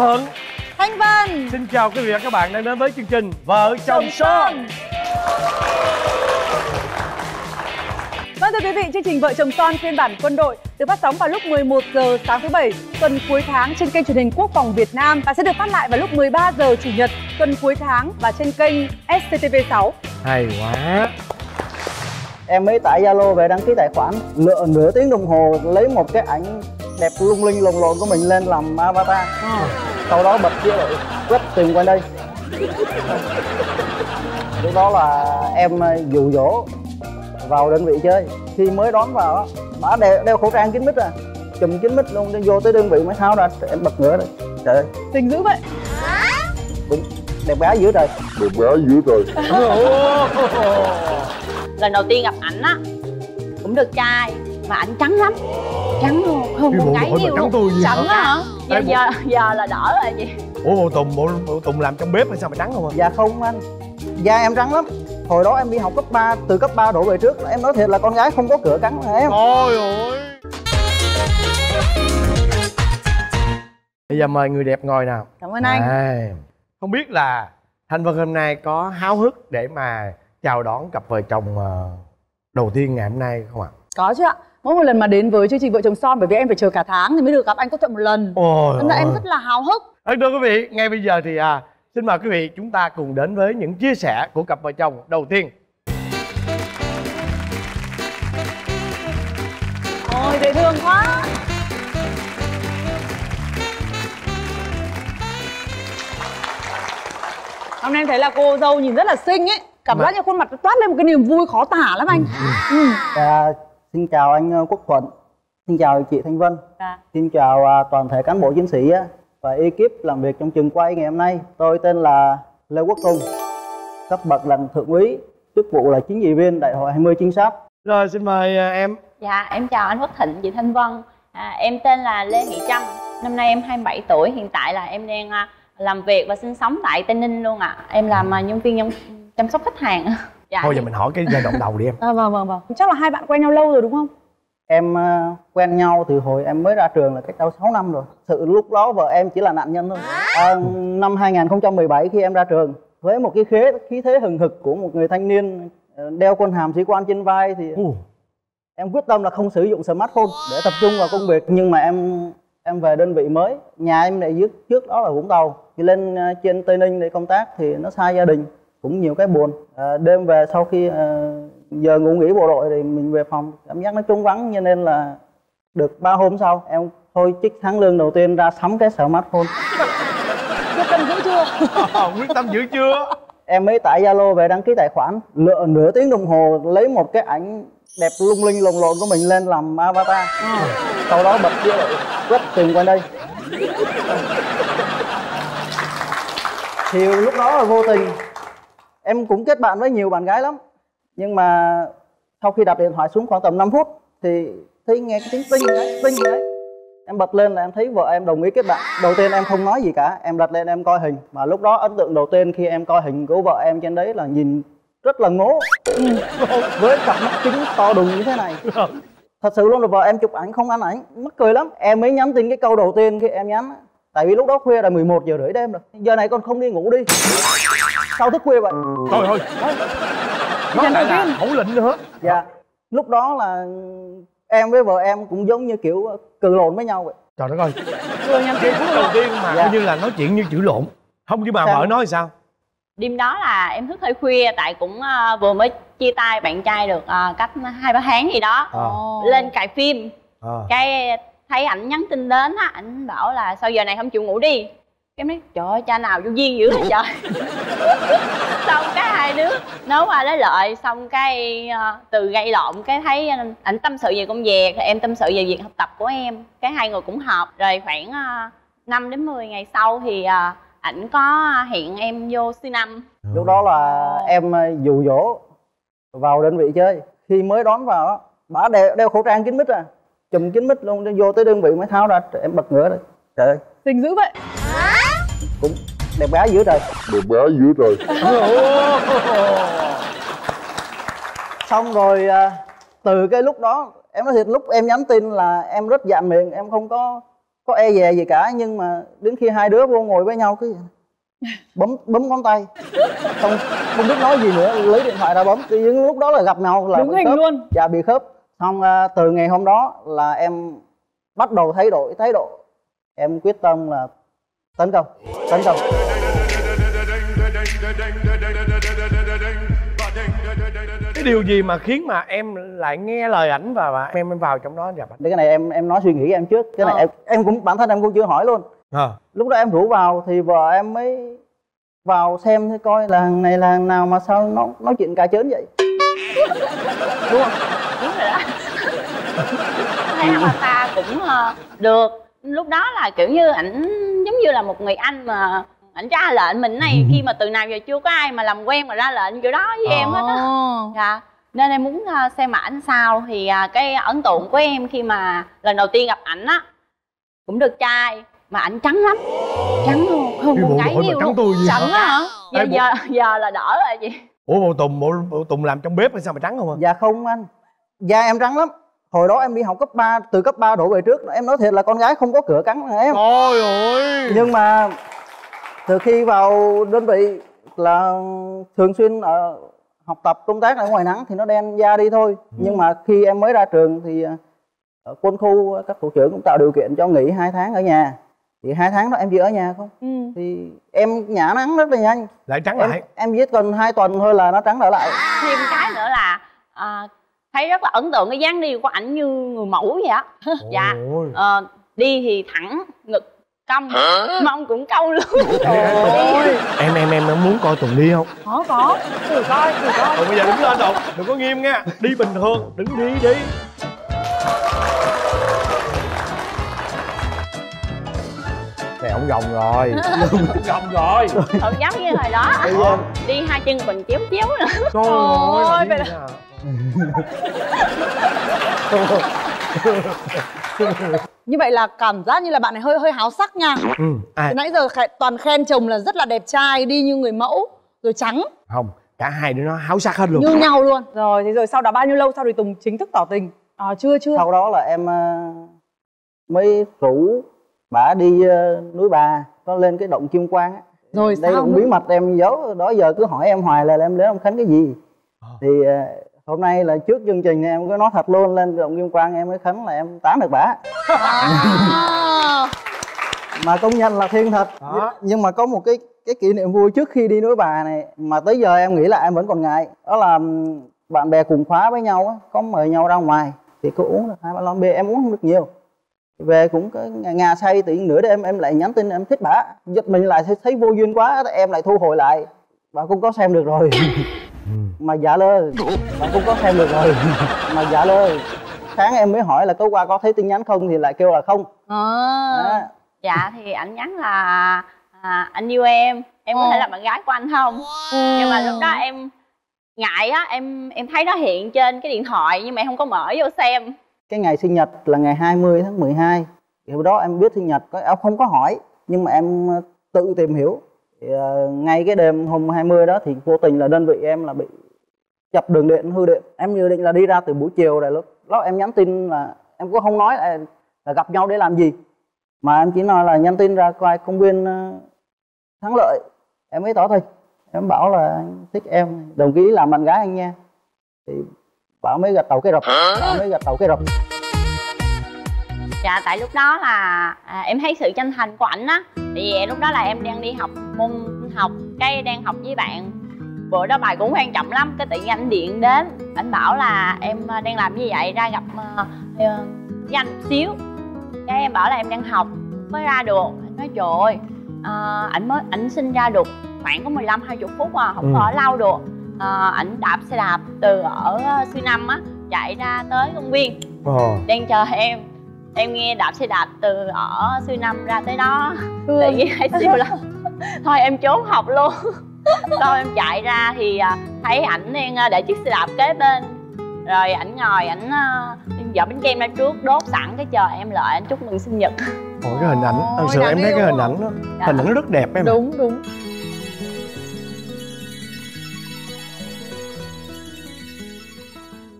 thuận. Thanh vân. Xin chào quý vị và các bạn đang đến với chương trình vợ chồng son. Vâng thưa quý vị, chương trình Vợ chồng son phiên bản quân đội được phát sóng vào lúc 11 giờ sáng thứ bảy tuần cuối tháng trên kênh truyền hình Quốc phòng Việt Nam và sẽ được phát lại vào lúc 13 giờ chủ nhật tuần cuối tháng và trên kênh SCTV6. hay quá. Em mới tải zalo về đăng ký tài khoản nửa, nửa tiếng đồng hồ lấy một cái ảnh đẹp lung linh lồng lộn của mình lên làm avatar. Sau đó bật chế độ quét tìm qua đây. Lúc đó là em ờ, dụ dỗ vào đơn vị chơi. Khi mới đón vào á bà đeo, đeo khẩu trang kín mít à. Chùm kín mít luôn đến vô tới đơn vị mới tháo ra em bật ngửa rồi trời ơi. Tình dữ vậy. đúng đẹp gái dữ trời. Đẹp gái dữ trời. Lần đầu tiên gặp ảnh á cũng được trai mà ảnh trắng lắm trắng luôn Cái gái hỏi mà nhiều trắng luôn tôi gì trắng hả? á hả? Giờ, giờ giờ là đỡ rồi chị ủa bộ tùng bộ, bộ tùng làm trong bếp hay sao mà trắng không à? Dạ không anh. Da em trắng lắm. Hồi đó em đi học cấp 3 từ cấp 3 đổ về trước em nói thiệt là con gái không có cửa cắn là em. Ôi ôi bây giờ mời người đẹp ngồi nào. Cảm ơn anh. À, không biết là thanh vân hôm nay có háo hức để mà chào đón cặp vợ chồng ờ, đầu tiên ngày hôm nay không ạ? Có chứ ạ. Mỗi một lần mà đến với chương trình Vợ chồng son bởi vì em phải chờ cả tháng thì mới được gặp anh có tận một lần. ôi Nên là em rất là háo hức. Vâng, thưa quý vị, ngay bây giờ thì à, xin mời quý vị chúng ta cùng đến với những chia sẻ của cặp vợ chồng đầu tiên. Ôi dễ thương quá. Hôm nay em thấy là cô dâu nhìn rất là xinh ấy. Cảm Mà- giác như khuôn mặt nó toát lên một cái niềm vui khó tả lắm anh. Ừ. Dạ, xin chào anh ờ, Quốc Thuận, xin chào chị Thanh Vân, Dạ. xin chào à, toàn thể cán bộ chiến sĩ và ekip làm việc trong trường quay ngày hôm nay. Tôi tên là Lê Quốc Tùng, cấp bậc là thượng úy, chức vụ là chiến dị viên đại hội 20 trinh sát. Rồi xin mời à, em. dạ em chào anh quốc thịnh chị thanh vân à, em tên là lê thị trâm năm nay em 27 tuổi hiện tại là em đang à, làm việc và sinh sống tại tây ninh luôn ạ em làm à, nhân viên chăm sóc khách hàng dạ Thôi giờ mình hỏi cái giai đoạn đầu đi em. À, vâng vâng vâng. Chắc là hai bạn quen nhau lâu rồi đúng không? Em ờ, quen nhau từ hồi em mới ra trường là cách đâu 6 năm rồi. Sự lúc đó vợ em chỉ là nạn nhân thôi. À, năm 2017 khi em ra trường với một cái khí khí thế hừng hực của một người thanh niên ờ, đeo quân hàm sĩ quan trên vai thì Ồ, em quyết tâm là không sử dụng smartphone để tập trung vào công việc nhưng mà em em về đơn vị mới nhà em lại trước trước đó là vũng tàu thì lên trên tây ninh để công tác thì nó xa gia đình cũng nhiều cái buồn. À, đêm về sau khi ờ, giờ ngủ nghỉ bộ đội thì mình về phòng cảm giác nó trống vắng cho nên là được ba hôm sau em thôi trích tháng lương đầu tiên ra sắm cái smartphone. Quyết tâm giữ chưa? quyết tâm giữ chưa? em mới tải zalo về đăng ký tài khoản. Nửa, nửa tiếng đồng hồ lấy một cái ảnh đẹp lung linh lồng lộn của mình lên làm avatar. Sau đó bật chế độ quét tìm qua đây. Thì lúc đó là vô tình em cũng kết bạn với nhiều bạn gái lắm. Nhưng mà sau khi đặt điện thoại xuống khoảng tầm 5 phút thì thấy nghe cái tiếng tinh đấy tinh đấy. Em bật lên là em thấy vợ em đồng ý kết bạn. Đầu tiên em không nói gì cả. Em đặt lên em coi hình. Mà lúc đó ấn tượng đầu tiên khi em coi hình của vợ em trên đấy là nhìn rất là ngố. Với cặp mắt kính to đùng như thế này. Thật sự luôn là vợ em chụp ảnh không ăn ảnh. Mắc cười lắm. Em mới nhắn tin cái câu đầu tiên khi em nhắn. Tại vì lúc đó khuya là 11 giờ rưỡi đêm rồi. Giờ này con không đi ngủ đi sao thức khuya vậy Thôi thôi. Nó lại là khẩu lệnh nữa. dạ lúc đó là em với vợ em cũng giống như kiểu cừ lộn với nhau vậy Trời đất ơi. Cái phút đầu tiên mà Dạ. coi như là nói chuyện như chữ lộn. Không chứ Sao? vợ nói sao? đêm đó là em thức hơi khuya tại cũng ờ, vừa mới chia tay bạn trai được ờ, cách hai ba tháng gì đó À. lên cài phim À. cái thấy ảnh nhắn tin đến á ảnh bảo là sao giờ này không chịu ngủ đi em nói trời ơi cha nào vô duyên dữ vậy trời. Xong cái hai đứa nói qua nói lại xong cái ờ, từ gây lộn cái thấy ờ, ảnh tâm sự về công việc em tâm sự về việc học tập của em. Cái hai người cũng hợp rồi khoảng uh, 5 đến 10 ngày sau thì ờ, ảnh có hẹn em vô C năm lúc đó là em ờ, dụ dỗ vào đơn vị chơi. Khi mới đón vào á bà đeo, đeo khẩu trang kín mít à. Chùm kín mít luôn vô tới đơn vị mới tháo ra em bật ngửa rồi. Trời ơi. Tình dữ vậy. Cũng đẹp gái dữ trời. Đẹp gái dữ trời. Xong rồi à, từ cái lúc đó em nói thiệt lúc em nhắn tin là em rất dạn miệng em không có có e dè gì cả nhưng mà đến khi hai đứa vô ngồi với nhau cứ bấm bấm ngón tay. Không không biết nói gì nữa lấy điện thoại ra bấm. Tự nhiên lúc đó là gặp nhau là Đứng bị hình khớp. luôn. dạ bị khớp. Xong à, từ ngày hôm đó là em bắt đầu thay đổi thái độ em quyết tâm là tấn công tấn công. Cái điều gì mà khiến mà em lại nghe lời ảnh và và em em vào trong đó gặp ảnh cái này em em nói suy nghĩ em trước. Cái này Ờ. em em cũng bản thân em cũng chưa hỏi luôn. Ờ. Lúc đó em rủ vào thì vợ em mới vào xem thế coi là thằng này là thằng nào mà sao nó nói chuyện cà chớn vậy. Đúng không? Đúng rồi đó. Thấy avatar cũng ờ, được lúc đó là kiểu như ảnh giống như là một người anh mà ảnh ra lệnh mình này khi mà từ nào giờ chưa có ai mà làm quen mà ra lệnh kiểu đó với em hết á. Dạ. Nên em muốn ờ, xem ảnh sao. Thì à, cái ấn tượng của em khi mà lần đầu tiên gặp ảnh á cũng được trai mà ảnh trắng lắm. Trắng luôn Cái con gái nhiều trắng tôi gì Trắng hả? hả? giờ, Ê, giờ giờ là đỡ rồi chị. Ủa bộ tùng bộ, bộ tùng làm trong bếp hay sao mà trắng không à? Dạ không anh. Da em trắng lắm hồi đó em đi học cấp 3 từ cấp 3 đổ về trước em nói thiệt là con gái không có cửa cắn em ôi ôi nhưng mà từ khi vào đơn vị là thường xuyên ở học tập công tác ở ngoài nắng thì nó đen da đi thôi. Nhưng mà khi em mới ra trường thì ờ, ở quân khu các thủ trưởng cũng tạo điều kiện cho nghỉ hai tháng ở nhà. Thì hai tháng đó em chỉ ở nhà không? Ừ. thì em nhả nắng rất là nhanh. Lại trắng em lại. em chỉ cần hai tuần thôi là nó trắng trở lại. Thêm cái nữa là à, thấy rất là ấn tượng cái dáng đi của ảnh như người mẫu vậy á. Dạ. Ờ, đi thì thẳng ngực cong mông cũng cong luôn. Ôi. em em em em muốn coi tùng đi không? Có có. Thử coi thử coi. Tùng bây giờ đứng lên tùng. Đừng có nghiêm nha. Đi bình thường đứng đi đi. Này ông gồng rồi. Gồng rồi. Không giống như hồi đó. Đi hai chân còn chéo chéo nữa trời ơi như vậy là cảm giác như là bạn này hơi hơi háo sắc nha. Ừ. À. Từ nãy giờ khẽ- toàn khen chồng là rất là đẹp trai đi như người mẫu rồi trắng. Không cả hai đứa nó háo sắc hết luôn. Như nhau luôn. Rồi thế rồi sau đó bao nhiêu lâu sau thì tùng chính thức tỏ tình? À chưa chưa. Sau đó là em ờ, mới rủ bả đi ờ, núi bà có lên cái động kim quang á. Rồi đây là sao một bí mật em giấu đó giờ cứ hỏi em hoài là em đến ông khánh cái gì. Ờ. thì hôm nay là trước chương trình em có nói thật luôn lên động kim quang em mới khánh là em tán được bả. À. mà công nhận là thiên thật. Đó. nhưng mà có một cái cái kỷ niệm vui trước khi đi núi bà này mà tới giờ em nghĩ là em vẫn còn ngại. Đó là bạn bè cùng khóa với nhau á có mời nhau ra ngoài thì cứ uống được hai ba lon bia em uống không được nhiều. Về cũng có ngà, say nhiên nửa đêm em lại nhắn tin em thích bả. Giật mình lại thấy, thấy vô duyên quá em lại thu hồi lại. Bà cũng có xem được rồi mà dạ lơ bà cũng có xem được rồi. Mà dạ lơ sáng em mới hỏi là tối qua có thấy tin nhắn không thì lại kêu là không. À. Đó. dạ thì ảnh nhắn là à, anh yêu em em có Ờ. thể là bạn gái của anh không? Nhưng mà lúc đó em ngại á em em thấy nó hiện trên cái điện thoại nhưng mà em không có mở vô xem. Cái ngày sinh nhật là ngày 20 tháng 12 thì đó em biết sinh nhật có em không có hỏi nhưng mà em ờ, tự tìm hiểu thì, ờ, ngay cái đêm hôm 20 đó thì vô tình là đơn vị em là bị chập đường điện hư điện. Em dự định là đi ra từ buổi chiều rồi lúc đó em nhắn tin là em cũng không nói là, là gặp nhau để làm gì. Mà em chỉ nói là nhắn tin ra coi công viên ờ, thắng lợi. Em mới tỏ tình em bảo là anh thích em đồng ý làm bạn gái anh nha. Thì bảo mới gật đầu cái rập. Bảo mới gật đầu cái rập. Dạ tại lúc đó là à, em thấy sự chân thành của ảnh á tại vì lúc đó là em đang đi học môn học cái đang học với bạn. Bữa đó bài cũng quan trọng lắm cái tự nhiên anh điện đến anh bảo là em à, đang làm như vậy ra gặp ờ, với anh xíu. Cái em bảo là em đang học mới ra được. Anh nói trời ơi à, ảnh mới ảnh sinh ra được khoảng có 15 20 phút à không Ừ. có ở lâu được. À, ảnh đạp xe đạp từ ở suy năm á chạy ra tới công viên. Ồ. đang chờ em em nghe đạp xe đạp từ ở suy năm ra tới đó. Tự nhiên hay siêu lắm thôi em trốn học luôn. Sau em chạy ra thì à, thấy ảnh đang à, để chiếc xe đạp kế bên. Rồi ảnh ngồi ảnh à, dở bánh kem ra trước đốt sẵn cái chờ em lại anh chúc mừng sinh nhật. Ôi cái hình ảnh thật sự em thấy cái hình ảnh đó Dạ. hình ảnh nó rất đẹp em đúng đúng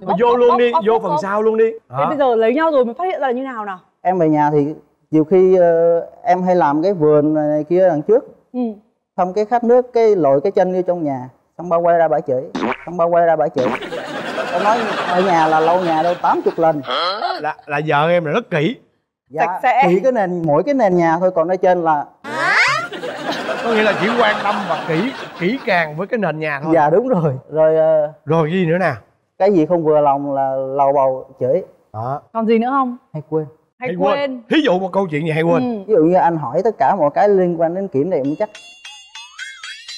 Mà vô luôn đi Bốc, bốc, vô bốc, phần bốc. sau luôn đi. Thế bây giờ lấy nhau rồi mới phát hiện ra là như nào nào? Em về nhà thì nhiều khi ờ, em hay làm cái vườn này, này kia đằng trước. Ừ. xong cái khát nước cái lội cái chân vô trong nhà xong ba quay ra bãi chửi xong ba quay ra bãi chửi. Em nói ở nhà là lâu nhà đâu 80 lần. Là là vợ em là rất kỹ. Dạ, Sạch sẽ. chỉ cái nền mỗi cái nền nhà thôi còn ở trên là có nghĩa là chỉ quan tâm và kỹ kỹ càng với cái nền nhà thôi. Dạ đúng rồi. Rồi ờ, rồi gì nữa nè cái gì không vừa lòng là lầu bầu chửi. Đó. Còn gì nữa không? Hay quên. Hay, quên, thí dụ một câu chuyện gì hay quên. Ừ. ví dụ như anh hỏi tất cả mọi cái liên quan đến kiểm điểm chắc.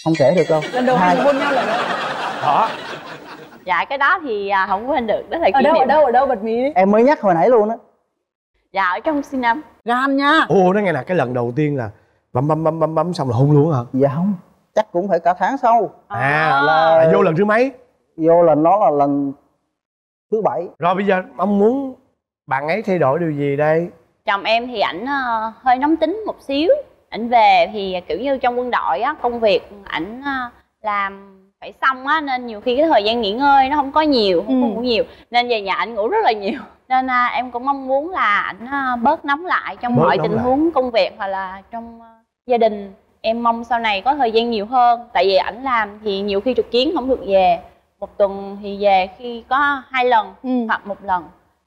Không kể được đâu. Lần đầu hai. hôn nhau là đâu đó. Dạ cái đó thì à, không quên được. Đó là ở đâu ở đâu ở đâu? Bật mí đi. Em mới nhắc hồi nãy luôn á. Dạ ở trong sinh năm. Gan nha. Ô nó nghe nè cái lần đầu tiên là bấm bấm bấm bấm bấm xong là hôn luôn hả? Dạ không. Chắc cũng phải cả tháng sau. À là là vô lần thứ mấy vô lần đó là lần thứ bảy. Rồi bây giờ mong muốn bạn ấy thay đổi điều gì đây? Chồng em thì ảnh ờ, hơi nóng tính một xíu. Ảnh về thì kiểu như trong quân đội á công việc ảnh ờ, làm phải xong á nên nhiều khi cái thời gian nghỉ ngơi nó không có nhiều không có Ừ. ngủ nhiều. Nên về nhà ảnh ngủ rất là nhiều. Nên à, em cũng mong muốn là ảnh à, bớt nóng lại trong Bớt mọi tình lại. huống công việc hoặc là trong à, gia đình. Em mong sau này có thời gian nhiều hơn. Tại vì ảnh làm thì nhiều khi trực chiến không được về một tuần thì về khi có hai lần ừ. hoặc một lần.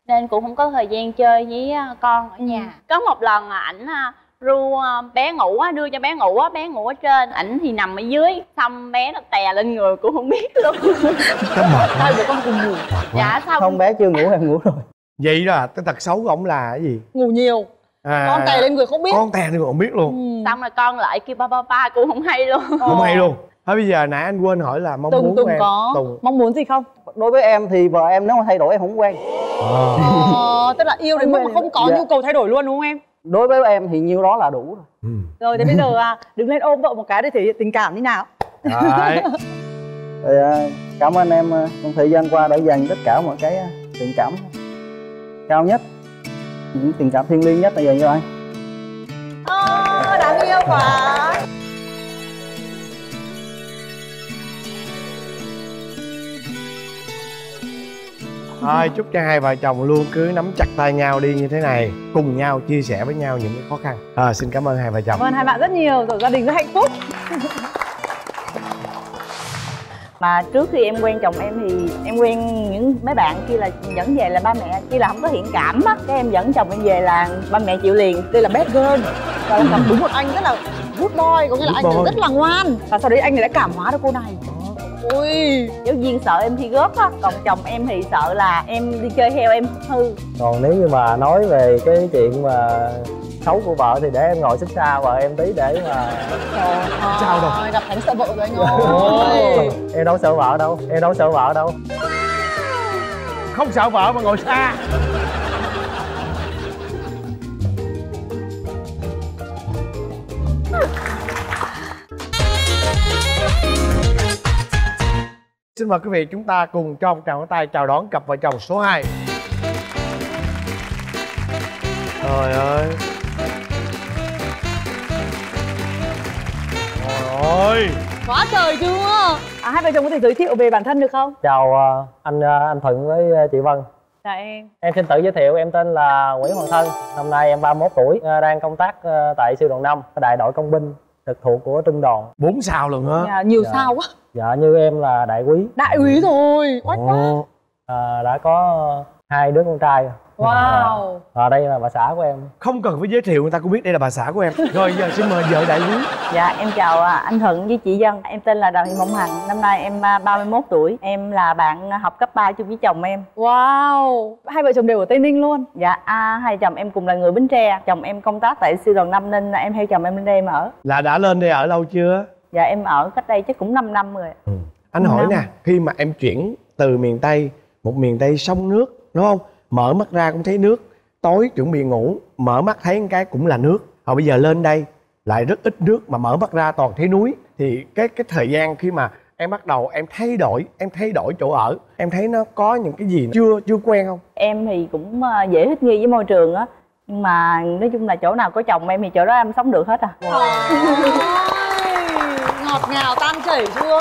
Nên cũng không có thời gian chơi với à, con ở Ừ. nhà có một lần à, ảnh à, ru bé ngủ á đưa cho bé ngủ á bé ngủ ở trên. Ảnh thì nằm ở dưới xong bé nó tè lên người cũng không biết luôn. Hai bố con cùng ngủ. Dạ xong. Không bé chưa ngủ em ngủ rồi. Vậy đó à, cái tật xấu của ổng là cái gì? Ngủ nhiều. À, con tè lên người không biết. Con tè lên người không biết luôn. Ừ. xong rồi con lại kêu ba ba ba cũng không hay luôn. Không hay luôn thôi bây giờ nãy anh quên hỏi là mong tùng muốn tùng của em. có tùng. mong muốn gì không? Đối với em thì vợ em nếu mà thay đổi em không quen. Ờ. ờ, tức là yêu đến mức mà không có Dạ. nhu cầu thay đổi luôn đúng không em? Đối với em thì nhiêu đó là đủ rồi. Ừ. rồi thế bây giờ à, đứng lên ôm vợ một cái để thể hiện tình cảm như nào. Đấy. Rồi, à, cảm ơn em à, trong thời gian qua đã dành tất cả mọi cái à, tình cảm cao nhất những tình cảm thiêng liêng nhất là dành cho anh. Ờ, đáng yêu quá thôi chúc cho hai vợ chồng luôn cứ nắm chặt tay nhau đi như thế này cùng nhau chia sẻ với nhau những cái khó khăn. À, xin cảm ơn hai vợ chồng. Cảm ơn hai bạn rất nhiều rồi gia đình rất hạnh phúc. Mà trước khi em quen chồng em thì em quen những mấy bạn kia là dẫn về là ba mẹ kia là không có thiện cảm á. Cái em dẫn chồng em về là ba mẹ chịu liền đây là bad girl. Và là gặp đúng một anh rất là good boy có nghĩa là Good anh boy. rất là ngoan. Và sau đấy anh ấy đã cảm hóa được cô này ui giáo viên sợ em thi rớt á còn chồng em thì sợ là em đi chơi theo em hư. Còn nếu như mà nói về cái chuyện mà xấu của vợ thì để em ngồi xích xa vợ em tí để mà Sao đâu? gặp thánh sợ vợ rồi anh ơi em đâu sợ vợ đâu em đâu sợ vợ đâu. Không sợ vợ mà ngồi xa Xin mời quý vị chúng ta cùng cho một tràng tay chào đón cặp vợ chồng số 2 Trời ơi. Trời ơi. Quá trời chưa? À, hai vợ chồng có thể giới thiệu về bản thân được không? Chào ờ, anh ờ, anh thuận với ờ, chị vân. Dạ em. Em xin tự giới thiệu em tên là nguyễn hoàng thân. Năm nay em 31 tuổi đang công tác tại sư đoàn 5 đại đội công binh trực thuộc của trung đoàn. Bốn sao luôn á dạ, nhiều Dạ. sao quá dạ như em là đại quý. Đại úy rồi oách quá. Ờ, đã có hai đứa con trai. Wow. Và đây là bà xã của em. Không cần phải giới thiệu người ta cũng biết đây là bà xã của em. Rồi giờ xin mời vợ đại quý. Dạ em chào à, anh thuận với chị dân. Em tên là đào thị mộng hằng. Năm nay em à, 31 tuổi. Em là bạn học cấp 3 chung với chồng em. Wow. Hai vợ chồng đều ở tây ninh luôn. Dạ à, hai chồng em cùng là người bến tre. Chồng em công tác tại sư đoàn 5 nên em theo chồng em lên đây em ở. Là đã lên đây ở lâu chưa? Dạ em ở cách đây chắc cũng 5 năm rồi Anh hỏi Năm. nè, khi mà em chuyển từ miền Tây, một miền Tây sông nước, đúng không? Mở mắt ra cũng thấy nước, tối chuẩn bị ngủ, mở mắt thấy một cái cũng là nước. Hồi bây giờ lên đây lại rất ít nước mà mở mắt ra toàn thấy núi thì cái cái thời gian khi mà em bắt đầu em thay đổi, em thay đổi chỗ ở, em thấy nó có những cái gì chưa chưa quen không? em thì cũng à, dễ thích nghi với môi trường á nhưng mà nói chung là chỗ nào có chồng em thì chỗ đó em sống được hết à Ôi, ngọt ngào tan chảy chưa?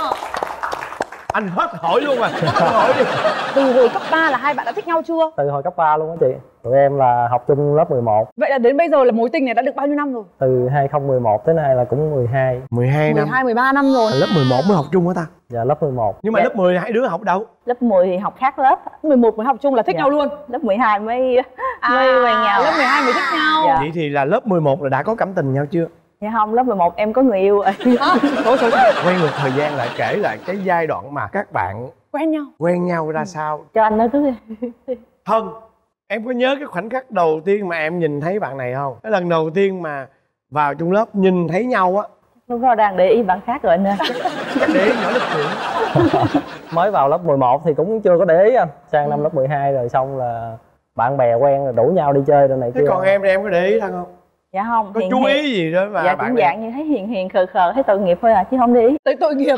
Anh hết hỏi luôn mà hỏi đi. Từ hồi cấp 3 là hai bạn đã thích nhau chưa? Từ hồi cấp 3 luôn á chị. Tụi em là học chung lớp 11 vậy là đến bây giờ là mối tình này đã được bao nhiêu năm rồi? Từ 2011 tới nay là cũng 12 12 năm. 12 13 năm rồi. Lớp 11 mới học chung hả ta? Và lớp 11 nhưng mà lớp 10 hai đứa học đâu? Lớp 10 thì học khác lớp. 11 mới học chung là thích Dạ. nhau luôn. Lớp 12 mới mới quen nhau. À, lớp 12 mới thích nhau. Dạ. vậy thì là lớp 11 là đã có cảm tình nhau chưa dạ không lớp 11 em có người yêu rồi. Trời, trời. quay ngược thời gian lại kể lại cái giai đoạn mà các bạn quen nhau. quen nhau ra sao? Cho anh nói trước đi. Thân em có nhớ cái khoảnh khắc đầu tiên mà em nhìn thấy bạn này không? Cái lần đầu tiên mà vào chung lớp nhìn thấy nhau á. Lúc đó đang để ý bạn khác rồi anh ơi. Chắc để nhỏ lực lượng mới vào lớp 11 thì cũng chưa có để ý anh. Sang năm lớp 12 rồi xong là bạn bè quen rồi rủ nhau đi chơi rồi này thế kia. còn em thì em có để ý thân không dạ không có hiền chú hiền. ý gì đó mà dạ bạn cũng dạng như thấy hiền hiền khờ khờ thấy tội nghiệp thôi à chứ không để ý tới tội nghiệp.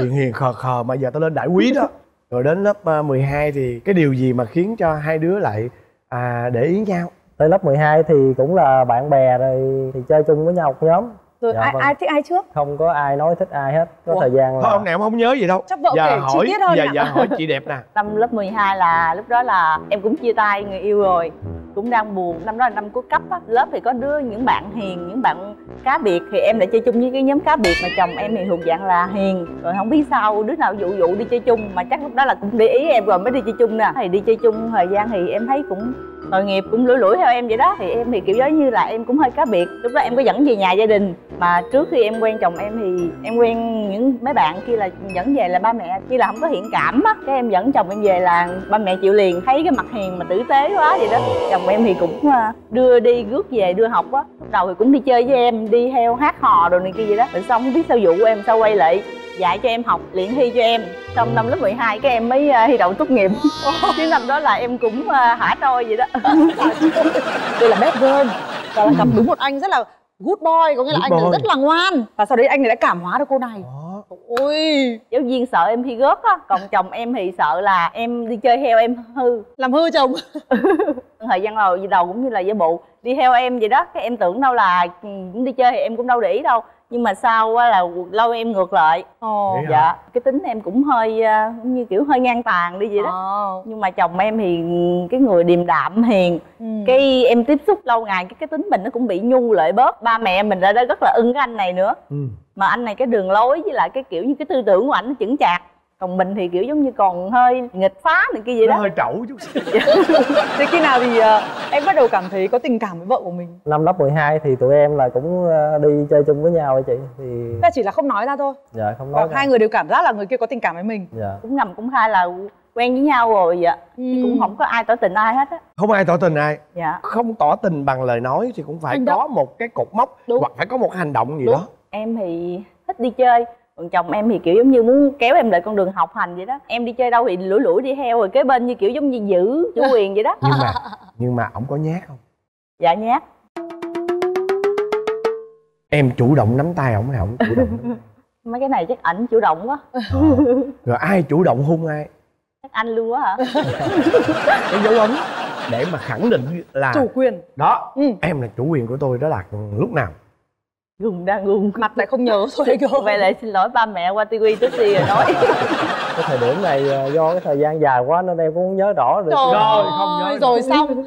Hiền hiền khờ khờ mà giờ tao lên đại quý đó. Rồi đến lớp à, 12 thì cái điều gì mà khiến cho hai đứa lại à, để ý nhau? Tới lớp 12 thì cũng là bạn bè rồi thì chơi chung với nhau một nhóm rồi Dạ, ai vâng. ai thích ai trước không có ai nói thích ai hết có Ủa? thời gian thôi là ông này ông không nhớ gì đâu Chắc vợ giờ kể chi hỏi tiết hơn giờ nhỉ? giờ hỏi chị đẹp nè năm lớp 12 là lúc đó là em cũng chia tay người yêu rồi cũng đang buồn năm đó là năm cuối cấp á lớp thì có đứa những bạn hiền những bạn cá biệt thì em lại chơi chung với cái nhóm cá biệt mà chồng em thì thuộc dạng là hiền rồi không biết sao đứa nào dụ dụ đi chơi chung mà chắc lúc đó là cũng để ý em rồi mới đi chơi chung nè thì đi chơi chung thời gian thì em thấy cũng tội nghiệp cũng lủi lủi theo em vậy đó. Thì em thì kiểu giống như là em cũng hơi cá biệt. Lúc đó em có dẫn về nhà gia đình. Mà trước khi em quen chồng em thì em quen những mấy bạn kia là dẫn về là ba mẹ. Kia là không có hiện cảm á. Cái em dẫn chồng em về là ba mẹ chịu liền. Thấy cái mặt hiền mà tử tế quá vậy đó. Chồng em thì cũng ờ, đưa đi, rước về, đưa học á. Lúc đầu thì cũng đi chơi với em, đi theo hát hò đồ này kia vậy đó. Rồi xong không biết sao dụ em, sao quay lại? Dạy cho em học luyện thi cho em. Xong năm lớp 12 cái em mới uh, hy vọng tốt nghiệp. Chứ năm đó là em cũng uh, hả trôi vậy đó. Đây là bad girl và là gặp đúng một anh rất là good boy có nghĩa là Good anh boy. rất là ngoan. Và sau đấy anh này đã cảm hóa được cô này. Đó. ôi giáo viên sợ em thi rớt á còn chồng em thì sợ là em đi chơi theo em hư. Làm hư chồng. Thời gian đầu đầu cũng như là giả bộ đi theo em vậy đó. Cái em tưởng đâu là ừ, đi chơi thì em cũng đâu để ý đâu nhưng mà sau á là lâu em ngược lại ồ hả? dạ cái tính em cũng hơi à, giống như kiểu hơi ngang tàn đi vậy đó Ờ. nhưng mà chồng em thì cái người điềm đạm hiền Ừ. cái em tiếp xúc lâu ngày cái cái tính mình nó cũng bị nhu lại bớt ba mẹ mình đã đã rất là ưng cái anh này nữa ừ. mà anh này cái đường lối với lại cái kiểu như cái tư tưởng của ảnh nó chững chạc còn mình thì kiểu giống như còn hơi nghịch phá này kia vậy nó đó. hơi trẩu chút xíu. Thế khi nào thì ờ, em bắt đầu cảm thấy có tình cảm với vợ của mình? Năm lớp 12 thì tụi em là cũng ờ, đi chơi chung với nhau ấy chị thì ta chỉ là không nói ra thôi. Dạ không nói hai người đều cảm giác là người kia có tình cảm với mình. Dạ. Cũng ngầm cũng khai là quen với nhau rồi vậy Ừ. cũng không có ai tỏ tình ai hết á. Không ai tỏ tình ai. Dạ. Không tỏ tình bằng lời nói thì cũng phải có một cái cột mốc Đúng. hoặc phải có một hành động gì Đúng. đó. Em thì thích đi chơi còn chồng em thì kiểu giống như muốn kéo em lại con đường học hành vậy đó. Em đi chơi đâu thì lủi lủi đi theo rồi kế bên như kiểu giống như giữ chủ quyền vậy đó. Nhưng mà nhưng mà ổng có nhát không? Dạ nhát. Em chủ động nắm tay ổng hay ổng chủ động mấy cái này chắc ảnh chủ động quá. Ờ. rồi ai chủ động hôn ai? Chắc anh luôn quá hả? Cái dấu ấn. Để mà khẳng định là chủ quyền. Đó Ừ. em là chủ quyền của tôi đó là lúc nào gùng đang gùng. Mặt lại không nhớ thôi cơ vậy lại xin lỗi ba mẹ qua tivi trước đi rồi nói. Cái thời điểm này ờ, do cái thời gian dài quá nên em cũng không nhớ rõ được. Trời Rồi, không nhớ rồi xong.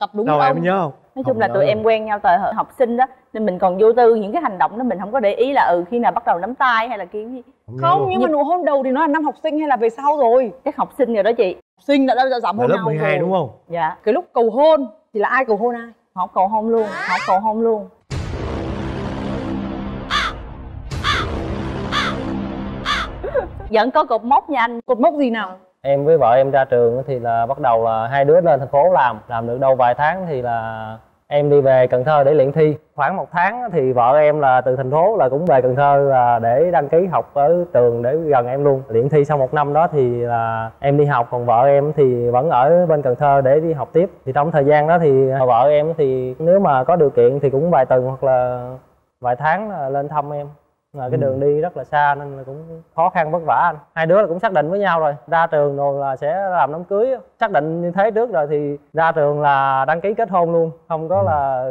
Gặp đúng đâu ông. em nhớ không? Nói chung Không là tụi em quen nhau thời học sinh đó nên mình còn vô tư những cái hành động đó mình không có để ý là ừ khi nào bắt đầu nắm tay hay là kiểu gì. Không luôn. nhưng mà nụ hôn đầu thì nó là năm học sinh hay là về sau rồi? Chắc học sinh rồi đó chị. Học sinh đã đã giảm là hôn lớp nhau 12 rồi. đúng không? Dạ. Cái lúc cầu hôn thì là ai cầu hôn ai? Họ cầu hôn luôn họ cầu hôn luôn vẫn có cột mốc nha anh. Cột mốc gì nào? Em với vợ em ra trường thì là bắt đầu là hai đứa lên thành phố làm. Làm được đâu vài tháng thì là em đi về Cần Thơ để luyện thi. Khoảng một tháng thì vợ em là từ thành phố là cũng về Cần Thơ là để đăng ký học ở trường để gần em luôn. Luyện thi sau một năm đó thì là em đi học, còn vợ em thì vẫn ở bên Cần Thơ để đi học tiếp. Thì trong thời gian đó thì vợ em thì nếu mà có điều kiện thì cũng vài tuần hoặc là vài tháng là lên thăm em là cái Ừ. đường đi rất là xa nên là cũng khó khăn vất vả. Anh hai đứa là cũng xác định với nhau rồi. Ra trường rồi là sẽ làm đám cưới. Xác định như thế trước rồi thì ra trường là đăng ký kết hôn luôn. Không có là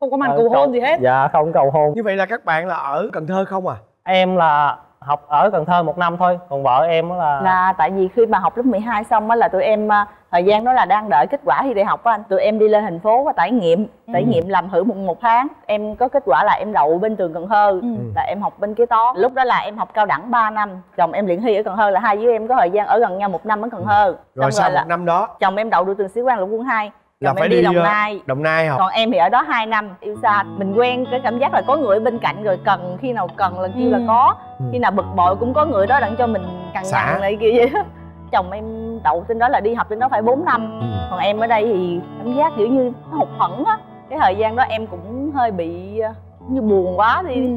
không có màn ờ, cầu- hôn gì hết. Dạ không cầu hôn. Như vậy là các bạn là ở cần thơ không à? Em là học ở cần thơ một năm thôi còn vợ em á là là tại vì khi mà học lớp 12 xong á là tụi em à, thời gian đó là đang đợi kết quả thi đại học á anh. Tụi em đi lên thành phố và trải nghiệm trải nghiệm làm thử một một tháng. Em có kết quả là em đậu bên trường Cần Thơ là em học bên kế toán. Lúc đó là em học cao đẳng 3 năm chồng em luyện thi ở Cần Thơ là hai đứa em có thời gian ở gần nhau một năm ở Cần Thơ. Rồi Xong sau là một năm đó? chồng em đậu được trường sĩ quan lục quân 2 là phải em đi, Đồng ờ, Nai. Đồng nai học. Còn em thì ở đó 2 năm. Yêu xa mình quen cái cảm giác là có người ở bên cạnh rồi cần khi nào cần là kêu là Ừ. có. Ừ. khi nào bực bội cũng có người đó đặng cho mình cằn nhằn này kia vậy chồng em đậu trên đó là đi học trên đó phải 4 năm. Ừ. còn em ở đây thì cảm giác kiểu như nó hụt hẫng á. Cái thời gian đó em cũng hơi bị ờ, như buồn quá đi.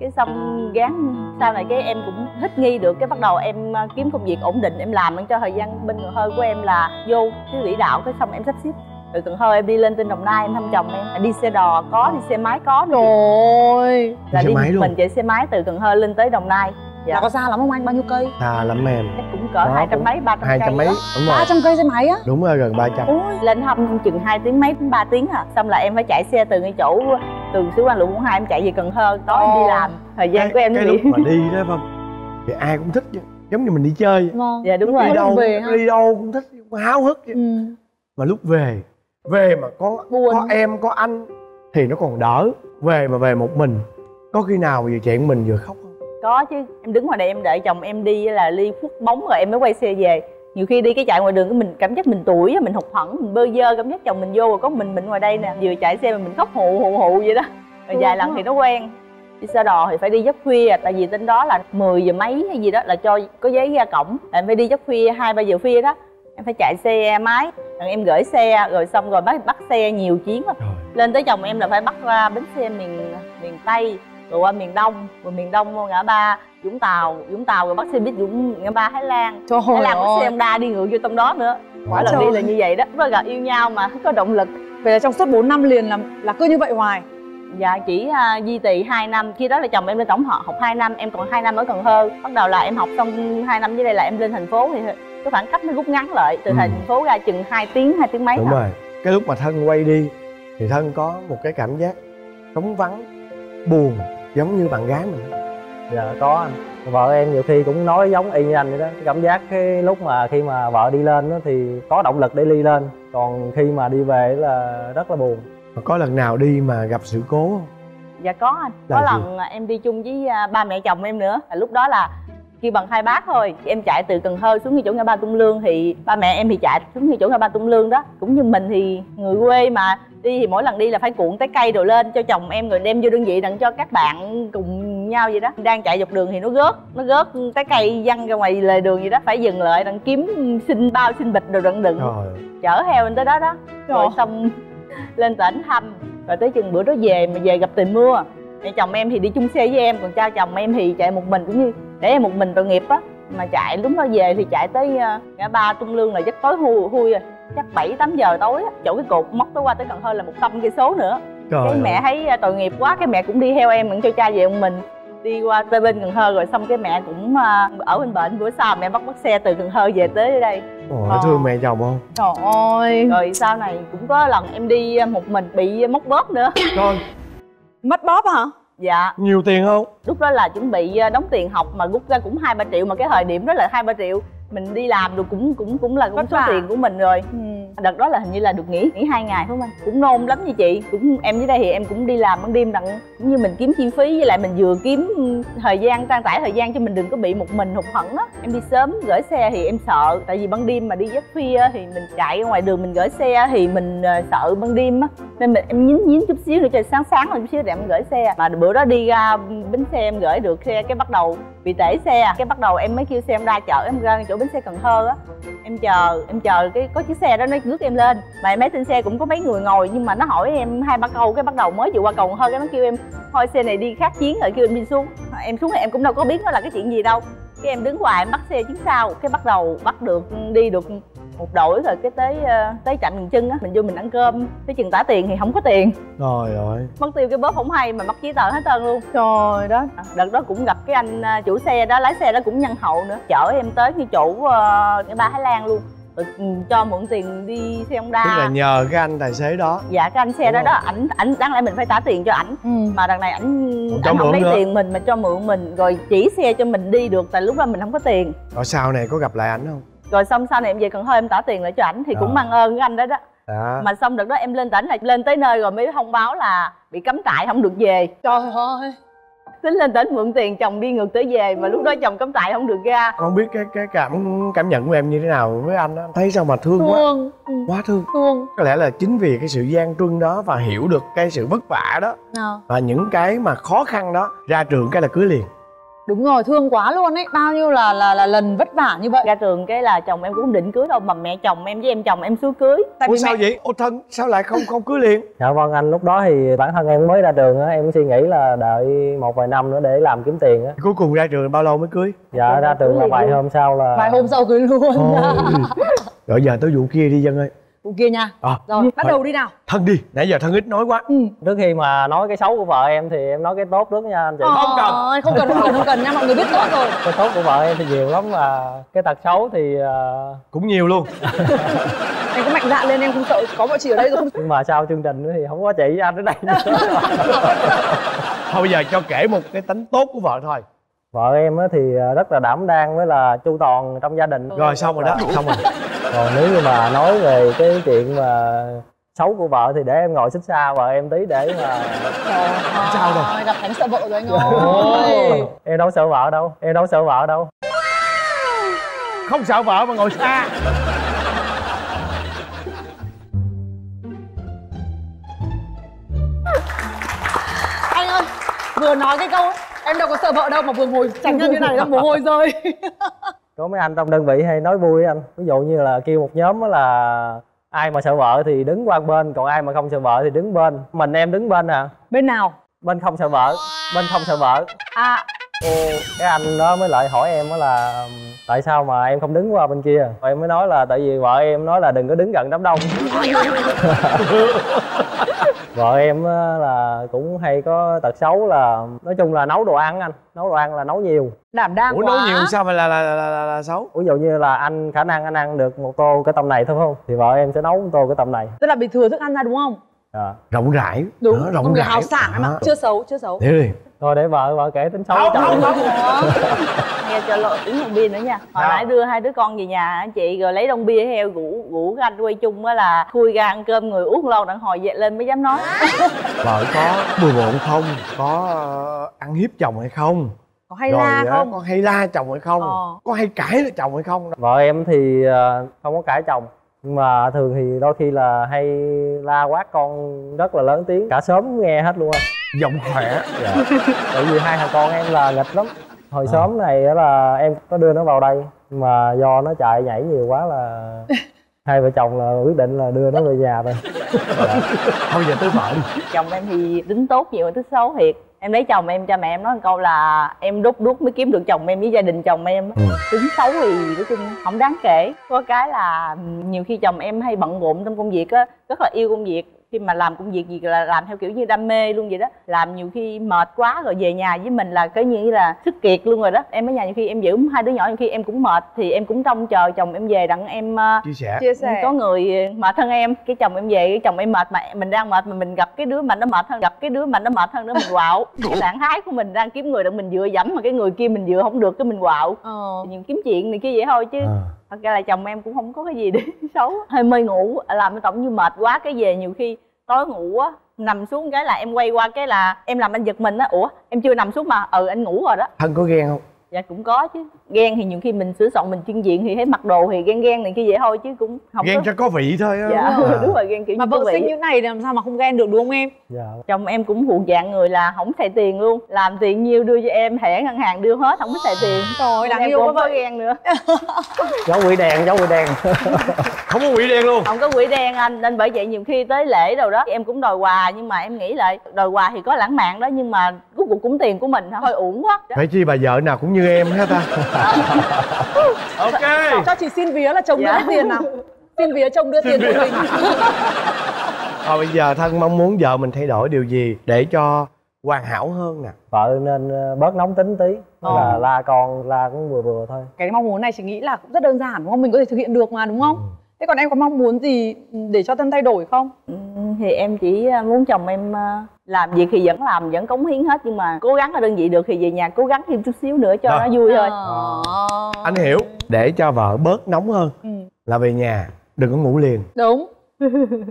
Cái xong gán sau này cái em cũng thích nghi được. Cái bắt đầu em ờ, kiếm công việc ổn định em làm cho thời gian bên Cần Thơ của em là vô cái quỹ đạo. Cái xong em sắp xếp từ Cần Thơ em đi lên trên Đồng Nai em thăm chồng em. Đi xe đò có đi xe máy có Trời là Đi xe đi máy luôn? mình chạy xe máy từ Cần Thơ lên tới Đồng Nai. Dạ. Là có xa lắm không anh? Bao nhiêu cây? xa lắm em. Chắc cũng cỡ Đó, hai trăm mấy ba trăm hai cây trăm mấy á. đúng rồi. 300 cây xe máy á? Đúng rồi gần ba trăm. Ôi. Lên thăm chừng 2 tiếng mấy đến 3 tiếng à. Xong là em phải chạy xe từ ngay chỗ từ xứ quan lục hai em chạy về Cần Thơ. Tối em đi làm. Thời gian cái, của em cái thì lúc mà đi đó không? Thì ai cũng thích chứ. Giống như mình đi chơi. Vậy. Vâng. Dạ đúng rồi. đi Lúc đâu về đi đâu cũng thích cũng háo hức vậy. ừ. mà lúc về về mà có Buồn. có em có anh thì nó còn đỡ. Về mà về một mình có khi nào vừa chuyện mình vừa khóc không? Có chứ em đứng ngoài đây em đợi chồng em đi là ly phút bóng rồi em mới quay xe về. Nhiều khi đi cái chạy ngoài đường cái mình cảm giác mình tuổi á, mình hụt hẫng mình bơ vơ cảm giác chồng mình vô rồi có mình mình ngoài đây nè vừa chạy xe mà mình khóc hụ hụ hụ vậy đó. Rồi vài lần thì nó quen. Đi xe đò thì phải đi giấc khuya tại vì tên đó là 10 giờ mấy hay gì đó là cho có giấy ra cổng. Là em phải đi giấc khuya hai ba giờ khuya đó em phải chạy xe máy. Rồi em gửi xe rồi xong rồi bắt bắt xe nhiều chuyến rồi. Lên tới chồng em là phải bắt ra bến xe miền miền tây rồi qua miền đông rồi miền đông ngã ba vũng tàu vũng tàu rồi bắt xe buýt vũng ngã ba thái lan. Trời thái lan bắt xe honda đi ngược vô trong đó nữa. Mỗi lần đi là như vậy đó. Rất là yêu nhau mà có động lực. Vậy là trong suốt 4 năm liền là là cứ như vậy hoài? Dạ chỉ uh, duy trì 2 năm. Khi đó là chồng em lên tổng họ học 2 năm. Em còn 2 năm ở cần thơ. Bắt đầu là em học xong 2 năm dưới đây là em lên thành phố thì cái khoảng cách nó rút ngắn lại từ Ừ. thành phố ra chừng 2 tiếng 2 tiếng mấy đúng rồi. Cái lúc mà thân quay đi thì thân có một cái cảm giác trống vắng buồn giống như bạn gái mình. Đó. dạ có anh. Vợ em nhiều khi cũng nói giống y như anh vậy đó. Cái cảm giác cái lúc mà khi mà vợ đi lên đó thì có động lực để đi lên. Còn khi mà đi về là rất là buồn. Mà có lần nào đi mà gặp sự cố không? Dạ có anh. Là có gì? lần em đi chung với à, ba mẹ chồng em nữa. Là lúc đó là kêu bằng hai bác thôi. Em chạy từ cần thơ xuống ngay chỗ ngã ba tung lương thì ba mẹ em thì chạy xuống ngay chỗ ngã ba tung lương đó. Cũng như mình thì người quê mà đi thì mỗi lần đi là phải cuộn trái cây rồi lên cho chồng em rồi đem vô đơn vị đặng cho các bạn cùng nhau vậy đó. Đang chạy dọc đường thì nó rớt nó rớt trái cây văng ra ngoài lề đường vậy đó. Phải dừng lại đặng kiếm xin bao xin bịch rồi đặng đựng. Rồi chở theo anh tới đó đó. Rồi Trời. xong lên tỉnh thăm. Rồi tới chừng bữa đó về mà về gặp trời mưa mẹ chồng em thì đi chung xe với em còn cha chồng em thì chạy một mình cũng như để em một mình tội nghiệp á mà chạy lúc đó về thì chạy tới ờ, ngã ba tung lương là giấc tối hui hui rồi. Chắc bảy tám giờ tối á chỗ cái cột móc tới qua tới cần thơ là một trăm cây số nữa. Trời cái ơi. mẹ thấy ờ, tội nghiệp quá cái mẹ cũng đi theo em đặng cho cha về một mình. Đi qua tới bên cần thơ rồi xong cái mẹ cũng ờ, ở bên bệnh bữa sau mẹ bắt bắt xe từ cần thơ về tới đây. Ôi, Ờ. thương mẹ chồng không? Trời ơi. Rồi sau này cũng có lần em đi một mình bị móc bóp nữa. Con. Mất bóp hả? Dạ. Nhiều tiền không? Lúc đó là chuẩn bị ờ, đóng tiền học mà rút ra cũng hai ba triệu mà cái thời điểm đó là hai ba triệu mình đi làm được cũng cũng cũng là cũng Vất số tiền của mình rồi. Ừ. đợt đó là hình như là được nghỉ nghỉ hai ngày phải không anh? Cũng nôn lắm như chị. Cũng em dưới đây thì em cũng đi làm ban đêm đặng cũng như mình kiếm chi phí với lại mình vừa kiếm thời gian trang trải thời gian cho mình đừng có bị một mình hụt hẫng á. Em đi sớm gửi xe thì em sợ tại vì ban đêm mà đi giấc khuya thì mình chạy ra ngoài đường mình gửi xe thì mình ờ, sợ ban đêm á. Nên mình em nhín nhín chút xíu nữa cho sáng sáng hơn chút xíu để em gửi xe. Mà bữa đó đi ra bến xe em gửi được xe cái bắt đầu bị tể xe. Cái bắt đầu em mới kêu xe em ra chở em ra chỗ bến xe cần thơ á, em chờ em chờ cái, có chiếc xe đó nó rước em lên. Mà em thấy trên xe cũng có mấy người ngồi, nhưng mà nó hỏi em hai ba câu, cái bắt đầu mới vừa qua cầu hơn cái nó kêu em, thôi xe này đi khác chiến rồi, kêu em đi xuống. Em xuống thì em cũng đâu có biết nó là cái chuyện gì đâu. Cái em đứng ngoài em bắt xe chuyến sau, cái bắt đầu bắt được, đi được một đội rồi cái tới ờ, tới trạm dừng chân á mình vô mình ăn cơm tới chừng trả tiền thì không có tiền. Trời ơi. Mất tiêu cái bóp không hay mà mất giấy tờ hết trơn luôn. Trời đó đợt đó cũng gặp cái anh à, chủ xe đó lái xe đó cũng nhân hậu nữa. Chở em tới cái chỗ uh, cái ba thái lan luôn. Ừ, cho mượn tiền đi xe honda tức là nhờ cái anh tài xế đó. Dạ cái anh xe đó đó ảnh ảnh đáng lẽ mình phải trả tiền cho ảnh. Ừ. mà đằng này ảnh không mượn lấy nữa. tiền mình mà cho mượn mình rồi chỉ xe cho mình đi được tại lúc đó mình không có tiền. Rồi sau này có gặp lại ảnh không rồi xong sau này em về cần thơ em trả tiền lại cho ảnh thì cũng mang ơn cái anh đó đó. Đó. Mà xong đợt đó em lên tỉnh là lên tới nơi rồi mới thông báo là bị cấm trại không được về. Trời ơi. Tính lên tỉnh mượn tiền chồng đi ngược tới về mà lúc đó chồng cấm trại không được ra. Không biết cái cái cảm cảm nhận của em như thế nào với anh á? Thấy sao mà thương quá? Thương. Ừ, quá thương. Thương. Có lẽ là chính vì cái sự gian truân đó và hiểu được cái sự vất vả đó Ờ. và những cái mà khó khăn đó ra trường cái là cưới liền đúng rồi thương quá luôn ấy. Bao nhiêu là là là lần vất vả như vậy. Ra trường cái là chồng em cũng không định cưới đâu mà mẹ chồng em với em chồng em xúi cưới. Tại ủa sao mẹ vậy? Ô thân sao lại không không cưới liền? Dạ vâng anh lúc đó thì bản thân em mới ra trường á em suy nghĩ là đợi một vài năm nữa để làm kiếm tiền á. Cuối cùng ra trường bao lâu mới cưới? Dạ ra trường là vài hôm sau là vài hôm sau cưới luôn. Rồi giờ tới vụ kia đi dân ơi vụ kia nha. À, rồi bắt đầu đi nào. thân đi. Nãy giờ thân ít nói quá. Ừ. trước khi mà nói cái xấu của vợ em thì em nói cái tốt trước nha anh chị. Không cần. Không cần không cần không cần nha mọi người biết tốt rồi. Cái tốt của vợ em thì nhiều lắm mà cái tật xấu thì ờ, cũng nhiều luôn. Em có mạnh dạn lên em không sợ có bọn chị ở đây rồi. Không nhưng mà sau chương trình nữa thì không có chị với anh ở đây nữa. thôi bây giờ cho kể một cái tính tốt của vợ thôi. Vợ em á thì rất là đảm đang với là chu toàn trong gia đình. Rồi xong rồi đó xong rồi còn nếu như mà nói về cái chuyện mà xấu của vợ thì để em ngồi xích xa vợ em tí để mà sao đâu gặp thánh sợ vợ rồi anh ơi. Em đâu sợ vợ đâu em đâu sợ vợ đâu. Không sợ vợ mà ngồi xa. Anh ơi vừa nói cái câu em đâu có sợ vợ đâu mà vừa ngồi tránh như thế này đâu mồ hôi rơi có mấy anh trong đơn vị hay nói vui với anh. Ví dụ như là kêu một nhóm á là ai mà sợ vợ thì đứng qua bên còn ai mà không sợ vợ thì đứng bên. Mình em đứng bên à bên nào? Bên không sợ vợ bên không sợ vợ. À. Ô, cái anh đó mới lại hỏi em đó là tại sao mà em không đứng qua bên kia? Em mới nói là tại vì vợ em nói là đừng có đứng gần đám đông vợ em á là cũng hay có tật xấu là nói chung là nấu đồ ăn anh nấu đồ ăn là nấu nhiều. Đảm đang ủa quá. nấu nhiều sao mà là là, là, là, là xấu? Ví dụ như là anh khả năng anh ăn được một tô cái tầm này thôi phải không? Thì vợ em sẽ nấu một tô cái tầm này. Tức là bị thừa thức ăn ra đúng không? À. rộng rãi. Đúng đó, rộng rãi. hào sảng ấy mà chưa xấu chưa xấu. Thế đi thôi để vợ vợ kể tính xấu không cho. không không. Nghe cho lộ uống một bia nữa nha. Hồi Sao? nãy đưa hai đứa con về nhà hả chị rồi lấy đông bia heo rủ rủ cái anh quay chung á là khui ra ăn cơm người uống lâu đặng hồi dậy lên mới dám nói. Vợ có bừa bộn không? Có ờ, ăn hiếp chồng hay không? Có hay rồi la á, không? có hay la chồng hay không? Ờ. có hay cãi lại chồng hay không? Vợ em thì ờ, không có cãi chồng nhưng mà thường thì đôi khi là hay la quát con rất là lớn tiếng. Cả xóm nghe hết luôn anh giọng khỏe. Dạ. tại vì hai thằng con em là nghịch lắm. Hồi À. xóm này á là em có đưa nó vào đây mà do nó chạy nhảy nhiều quá là hai vợ chồng là quyết định là đưa nó về nhà rồi. Dạ. thôi giờ tới vợ chồng em thì tính tốt nhiều tính xấu thiệt em lấy chồng em cha mẹ em nói một câu là em đút đút mới kiếm được chồng em với gia đình chồng em Ừ. tính xấu thì nói chung không đáng kể. Có cái là nhiều khi chồng em hay bận rộn trong công việc á rất là yêu công việc khi mà làm công việc gì là làm theo kiểu như đam mê luôn vậy đó. Làm nhiều khi mệt quá rồi về nhà với mình là cái như là sức kiệt luôn rồi đó. Em ở nhà nhiều khi em giữ hai đứa nhỏ nhiều khi em cũng mệt thì em cũng trông chờ chồng em về đặng em ờ, chia sẻ. Chia sẻ. có người mệt hơn em cái chồng em về cái chồng em mệt mà mình đang mệt mà mình gặp cái đứa mà nó mệt hơn gặp cái đứa mà nó mệt hơn nữa mình quạo. Cái trạng thái của mình đang kiếm người đặng mình dựa dẫm mà cái người kia mình dựa không được cái mình quạo. Ờ. Nhiều kiếm chuyện này kia vậy thôi chứ. À. thật ra là chồng em cũng không có cái gì để xấu hơi mê ngủ làm cái tổng như mệt quá cái về nhiều khi tối ngủ á nằm xuống cái là em quay qua cái là em làm anh giật mình á. Ủa em chưa nằm xuống mà ừ anh ngủ rồi đó. Thân có ghen không dạ cũng có chứ. Ghen thì nhiều khi mình sửa soạn mình chuyên diện thì thấy mặc đồ thì ghen ghen này kia vậy thôi chứ cũng không ghen có cho có vị thôi á. Dạ À. đúng rồi ghen kiểu mà như vợ vị. như này làm sao mà không ghen được đúng không em? Dạ. Chồng em cũng thuộc dạng người là không xài tiền luôn. Làm tiền nhiêu đưa cho em thẻ ngân hàng đưa hết không có xài tiền. Trời đáng yêu quá không có ghen nữa. Cháu quỷ đèn cháu quỷ đèn. Không có quỷ đen luôn. Không có quỷ đen anh nên bởi vậy nhiều khi tới lễ đâu đó em cũng đòi quà nhưng mà em nghĩ lại đòi quà thì có lãng mạn đó nhưng mà cùng cũng tiền của mình hơi uổng quá. Phải chi bà vợ nào cũng như em hết ta ok. Cho chị xin vía là chồng đưa Dạ. hết tiền nào? Xin vía chồng đưa tiền cho mình. Thôi bây giờ thân mong muốn vợ mình thay đổi điều gì để cho hoàn hảo hơn nè. Vợ nên ờ, bớt nóng tính tí. Tức là Ờ. la con la cũng vừa vừa thôi. Cái mong muốn này chị nghĩ là cũng rất đơn giản đúng không? Mình có thể thực hiện được mà đúng không thế còn em có mong muốn gì để cho thân thay đổi không Ừ, thì em chỉ à, muốn chồng em à, làm việc thì vẫn làm vẫn cống hiến hết nhưng mà cố gắng ở đơn vị được thì về nhà cố gắng thêm chút xíu nữa cho Vâng. nó vui thôi Ờ. anh hiểu để cho vợ bớt nóng hơn Ừ. là về nhà đừng có ngủ liền đúng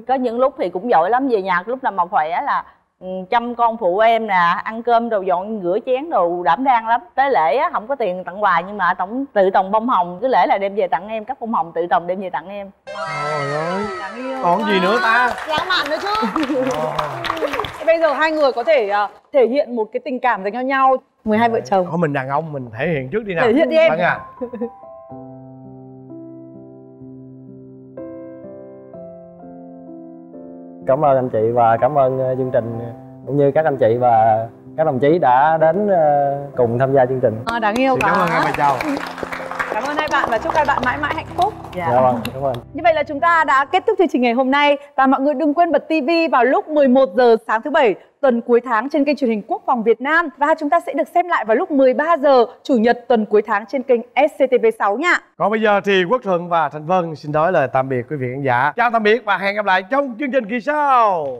có những lúc thì cũng giỏi lắm về nhà lúc nào mà khỏe là chăm con phụ em nè ăn cơm đồ dọn rửa chén đồ đảm đang lắm. Tới lễ á không có tiền tặng quà nhưng mà tổng tự trồng bông hồng. Cứ lễ là đem về tặng em các bông hồng tự trồng đem về tặng em. Trời ơi. Còn gì nữa ta? Lãng mạn nữa chứ. Bây giờ hai người có thể à, thể hiện một cái tình cảm dành cho nhau. 12 vợ chồng. Thôi mình đàn ông mình thể hiện trước đi nào. Thể hiện đi em. À. cảm ơn anh chị và cảm ơn ờ, chương trình cũng như các anh chị và các đồng chí đã đến ờ, cùng tham gia chương trình. À, đáng yêu cảm ơn chồng cảm ơn hai bạn và chúc hai bạn mãi mãi hạnh phúc. Dạ. Vâng cảm ơn. Như vậy là chúng ta đã kết thúc chương trình ngày hôm nay. Và mọi người đừng quên bật TV vào lúc 11 giờ sáng thứ bảy tuần cuối tháng trên kênh truyền hình Quốc phòng Việt Nam. Và chúng ta sẽ được xem lại vào lúc 13 giờ chủ nhật tuần cuối tháng trên kênh SCTV6 nha. còn bây giờ thì quốc thuận và thành vân xin nói lời tạm biệt quý vị khán giả. Chào tạm biệt và hẹn gặp lại trong chương trình kỳ sau